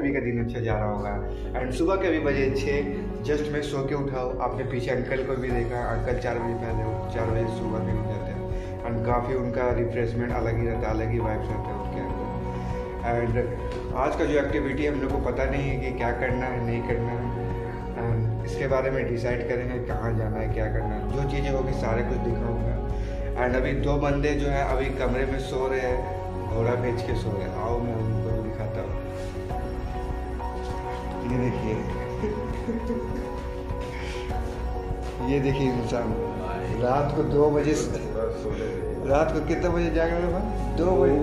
सभी का दिन अच्छा जा रहा होगा। एंड सुबह के अभी बजे छः जस्ट मैं सो के उठा हूँ। आपने पीछे अंकल को भी देखा अंकल चार बजे पहले चार बजे सुबह में उठ जाते हैं। एंड काफ़ी उनका रिफ्रेशमेंट अलग ही रहता है अलग ही वाइब्स रहते हैं उनके अंदर। एंड आज का जो एक्टिविटी हम लोग को पता नहीं है कि क्या करना है, नहीं करना है। एंड इसके बारे में डिसाइड करेंगे कहाँ जाना है, क्या करना है। जो चीज़ें होगी, सारे कुछ दिखाऊँगा। एंड अभी दो बंदे जो है, अभी कमरे में सो रहे हैं, घोड़ा बेच के सो रहे हैं। आओ मैं उनको ये देखिए। ये देखिए इंसान। रात को दो बजे रात को कितने बजे जाग रहे हैं दो बजे।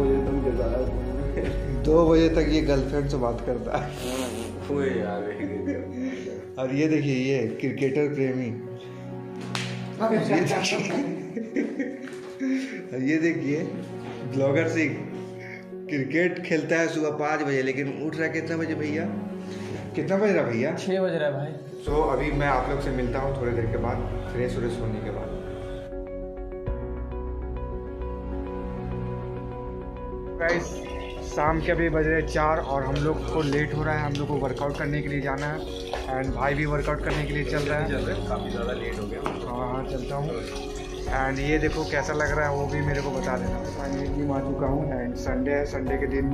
दो बजे तक ये गर्लफ्रेंड से बात करता है। और ये देखिए ये क्रिकेटर प्रेमी। ये देखिए। ये देखिए ब्लॉगर सिंह क्रिकेट खेलता है सुबह पाँच बजे लेकिन उठ रहा है कितने बजे भैया? कितना बज रहा है भैया? छः बज रहा है भाई। सो so, अभी मैं आप लोग से मिलता हूँ थोड़ी देर के बाद फ्रेश व्रेश होने के बाद। गाइस शाम के अभी बज रहे हैं चार और हम लोग को लेट हो रहा है हम लोग को वर्कआउट करने के लिए जाना है। एंड भाई भी वर्कआउट करने के लिए चल रहा है। काफ़ी ज़्यादा लेट हो गया। हाँ हाँ चलता हूँ। एंड ये देखो कैसा लग रहा है वो भी मेरे को बता देना। फाइनली जिम आ चुका हूँ एंड संडे है। संडे के दिन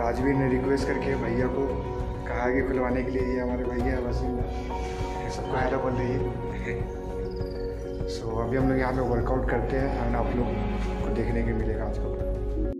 राजवीर ने रिक्वेस्ट करके भैया को कहा कि खुलवाने के लिए ये हमारे भैया वसीम सबको हेलो बोल रही है। सो अभी हम लोग यहाँ पे वर्कआउट करते हैं एंड आप लोग को देखने के मिलेगा आज का।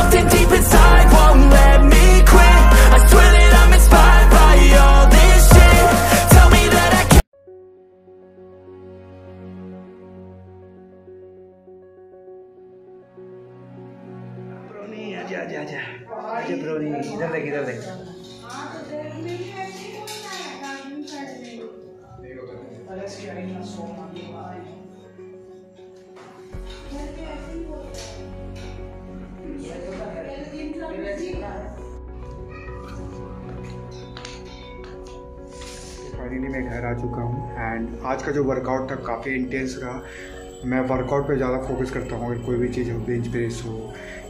आजा आजा ब्रोनी इधर देख इधर देख। फाइनली मैं घर आ चुका हूँ एंड आज का जो वर्कआउट था, काफ़ी इंटेंस रहा। मैं वर्कआउट पे ज़्यादा फोकस करता हूँ, अगर कोई भी चीज़ हो बेंच प्रेस हो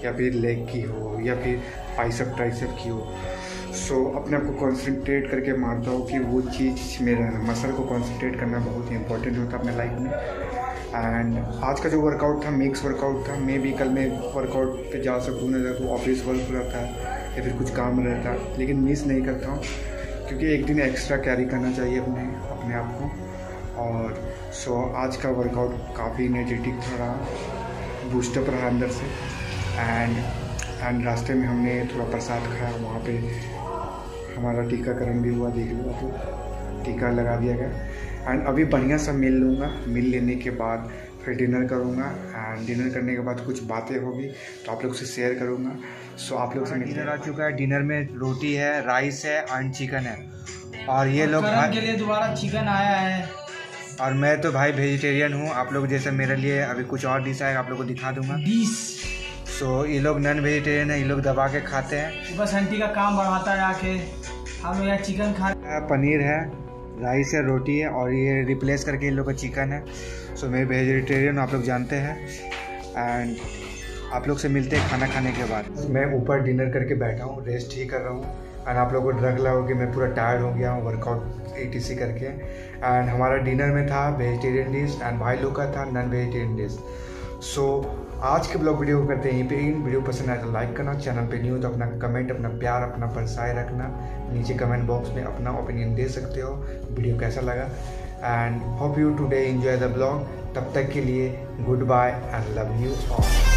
या फिर लेग की हो या फिर बाइसेप ट्राइसअप की हो। सो so, अपने आप को कॉन्सेंट्रेट करके मारता हूँ कि वो चीज़ मेरा मसल को कॉन्सेंट्रेट करना बहुत ही इंपॉर्टेंट होता है अपने लाइफ में। एंड आज का जो वर्कआउट था मिक्स वर्कआउट था मे भी कल मैं वर्कआउट पे जा सकूँ ना तो ऑफ़िस वर्क रहता है या फिर कुछ काम रहता है। लेकिन मिस नहीं करता हूँ क्योंकि एक दिन एक्स्ट्रा कैरी करना चाहिए अपने अपने आप को। और सो so, आज का वर्कआउट काफ़ी एनर्जेटिक रहा बूस्टअप रहा अंदर से। एंड एंड रास्ते में हमने थोड़ा प्रसाद खाया वहाँ पे हमारा टीकाकरण भी हुआ देख लो तो टीका लगा दिया गया। एंड अभी बढ़िया सा मिल लूँगा। मिल लेने के बाद फिर डिनर करूँगा। एंड डिनर करने के बाद कुछ बातें होगी तो आप लोग से शेयर करूँगा। सो आप लोग से डिनर आ चुका है। डिनर में रोटी है राइस है एंड चिकन है। और ये लोग के लिए दोबारा चिकन आया है। और मैं तो भाई वेजिटेरियन हूँ। आप लोग जैसे मेरे लिए अभी कुछ और डिश आएगा आप लोग को दिखा दूँगा। बीस सो ये लोग नॉन वेजिटेरियन है ये लोग दबा के खाते हैं। बस आंटी का काम बढ़ाता है आके। हम लोग यहाँ चिकन खा पनीर है राइस है रोटी है और ये रिप्लेस करके इन लोग का चिकन है। सो मैं वेजिटेरियन आप लोग जानते हैं। एंड आप लोग से मिलते हैं खाना खाने के बाद। मैं ऊपर डिनर करके बैठा हूँ रेस्ट ही कर रहा हूँ। एंड आप लोगों को ड्रग लगा कि मैं पूरा टायर्ड हो गया हूँ वर्कआउट एटीसी करके। एंड हमारा डिनर में था वेजिटेरियन डिश एंड भाई लोग का था नॉन वेजिटेरियन डिश सो आज के ब्लॉग वीडियो को करते हैं यहीं पे इन वीडियो पसंद आए तो लाइक करना चैनल पे न्यू तो अपना कमेंट अपना प्यार, अपना बरसाए रखना। नीचे कमेंट बॉक्स में अपना ओपिनियन दे सकते हो। वीडियो कैसा लगा? And hope you today enjoy the blog तब तक के लिए good bye and love you all